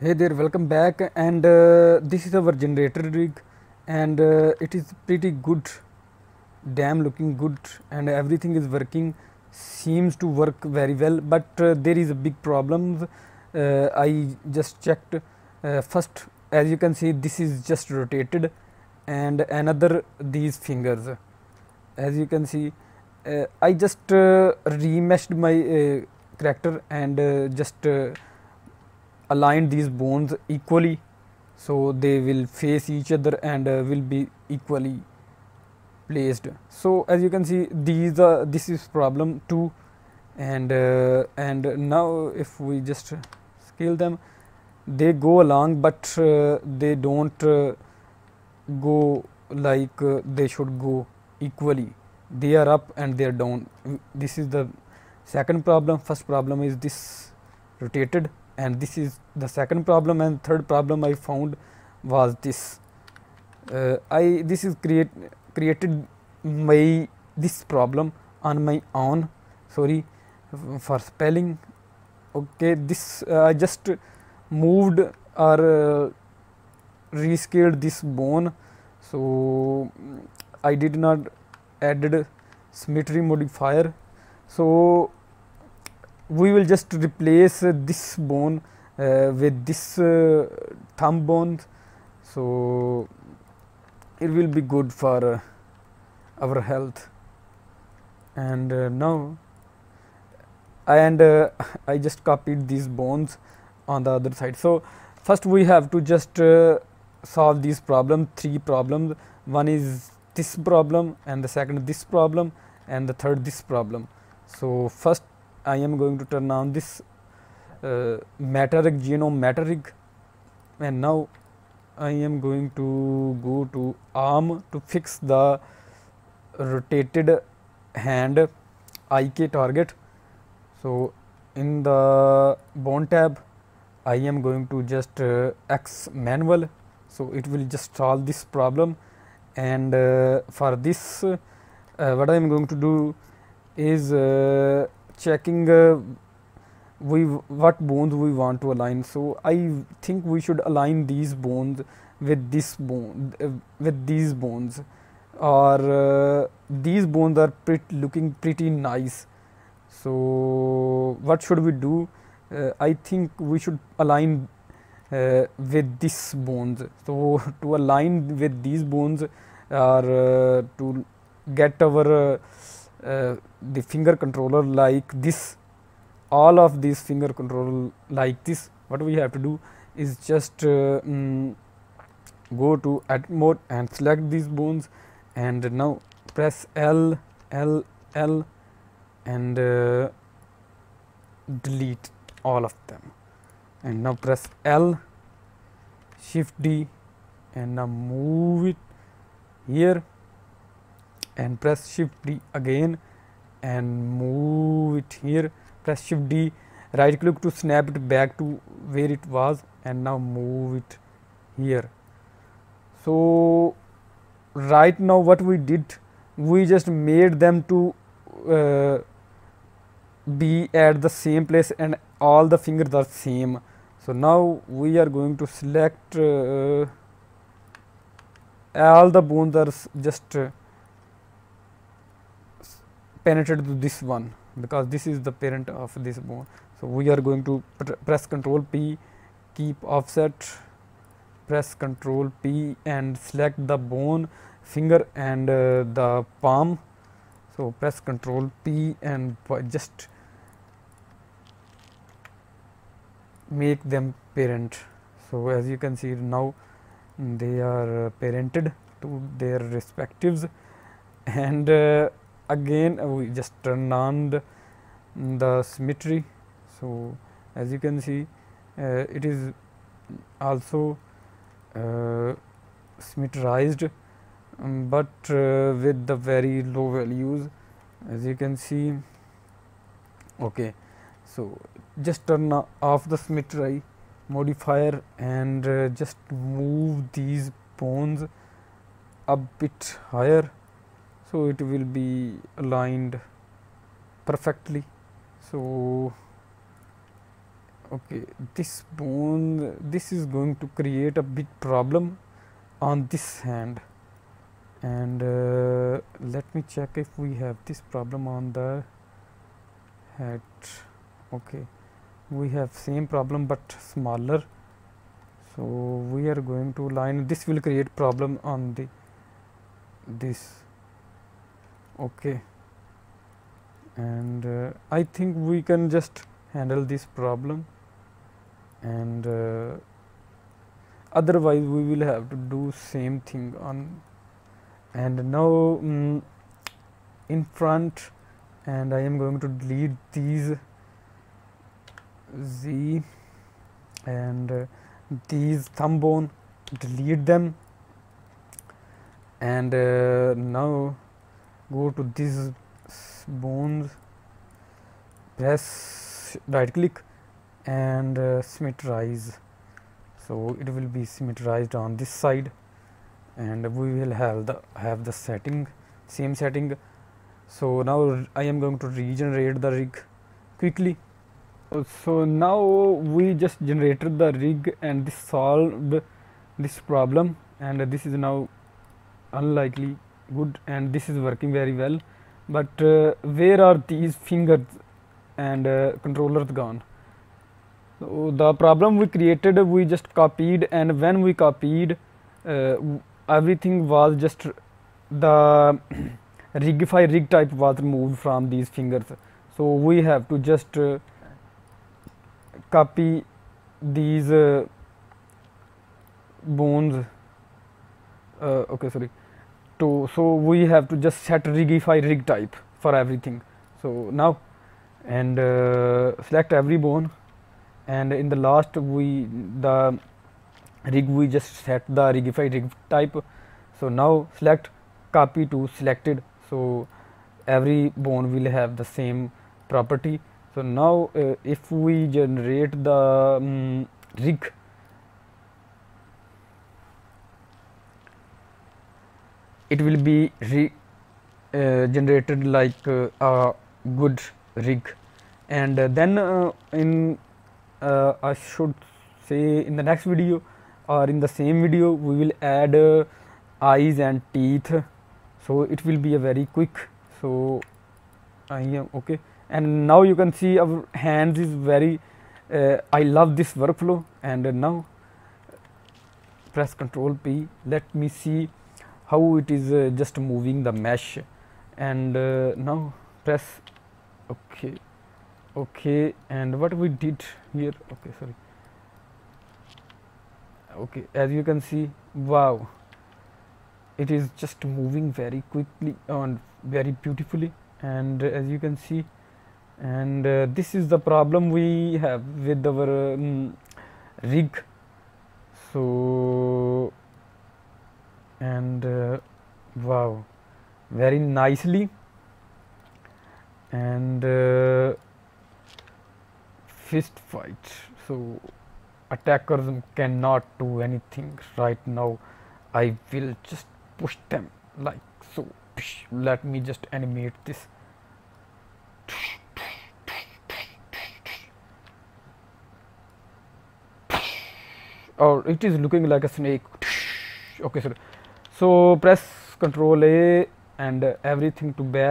hey there welcome back and uh, this is our generator rig and uh, it is pretty good damn looking good and everything is working seems to work very well but uh, there is a big problem uh, I just checked uh, first as you can see this is just rotated and another these fingers. As you can see uh, I just remeshed my character and just aligned these bones equally. So they will face each other and uh, will be equally placed. So as you can see these are this is problem 2 and uh, and now if we just scale them they go along but uh, they don't uh, go like uh, they should go equally. They are up and they are down. This is the second problem. First problem is this rotated and this is the second problem and third problem I found was this. Uh, I this is create created my this problem on my own. Sorry for spelling. Okay this uh, I just moved or uh, rescaled this bone. So I did not added symmetry modifier. So we will just replace this bone uh, with this uh, thumb bone. So it will be good for uh, our health. And uh, now and uh, I just copied these bones on the other side. So first we have to just uh, solve these problem three problems. One is this problem and the second this problem and the third this problem. So first I am going to turn on this uh, Metarig genome Metarig and now I am going to go to arm to fix the rotated hand IK target. So in the bone tab I am going to just uh, X manual. So it will just solve this problem. And uh, for this uh, what I am going to do is uh, checking uh, we what bones we want to align. So I think we should align these bones with this bone uh, with these bones. Or uh, these bones are pretty looking pretty nice. So what should we do? Uh, I think we should align uh, with this bones. So to align with these bones or uh, to get our uh, the finger controller like this. All of these finger control like this. What we have to do is just uh, mm, go to edit mode and select these bones. And now press L L L and uh, delete all of them. And now press L shift D and now move it here and press shift D again and move it here. Press shift D right click to snap it back to where it was and now move it here. So right now what we did we just made them to uh, be at the same place and all the fingers are same. So now we are going to select uh, all the bones are just uh, penetrated to this one because this is the parent of this bone. So we are going to pr- press control p keep offset press control p and select the bone finger and uh, the palm. So press control p and just make them parent. So as you can see now they are parented to their respectives. And uh, again uh, we just turn on the, the symmetry. So as you can see uh, it is also uh, symmetrized um, but uh, with the very low values as you can see. Okay. So just turn off the symmetry modifier and uh, just move these bones a bit higher so it will be aligned perfectly. So okay this bone this is going to create a big problem on this hand. And uh, let me check if we have this problem on the head. Okay we have same problem but smaller. So we are going to line this will create problem on the this okay. And uh, I think we can just handle this problem. And uh, otherwise we will have to do same thing on and now mm, in front and I am going to delete these Z and uh, these thumb bone delete them. And uh, now go to these bones press right click and uh, symmetrize so it will be symmetrized on this side and we will have the have the setting same setting. So now I am going to regenerate the rig quickly. So now we just generated the rig and this solved this problem and this is now unlikely good and this is working very well. But uh, where are these fingers and uh, controllers gone? So the problem we created we just copied and when we copied uh, everything was just the rigify rig type was removed from these fingers. So we have to just uh, copy these uh, bones. Uh, okay sorry to so we have to just set rigify rig type for everything. So now and uh, select every bone and in the last we the rig we just set the rigify rig type. So now select copy to selected. So every bone will have the same property. So now uh, if we generate the um, rig it will be re, uh, generated like uh, a good rig. And uh, then uh, in uh, I should say in the next video or in the same video we will add eyes and teeth. So it will be a very quick. So I am okay. And now you can see our hands is very I love this workflow. And now press ctrl P. Let me see how it is uh, just moving the mesh and uh, now press okay okay and what we did here okay sorry. Okay as you can see wow it is just moving very quickly and very beautifully. And as you can see and uh, this is the problem we have with our um, rig. So and uh, wow very nicely. And uh, fist fight. So attackers cannot do anything right now. I will just push them like so. Let me just animate this. Or it is looking like a snake. Okay so so press Ctrl A and everything to back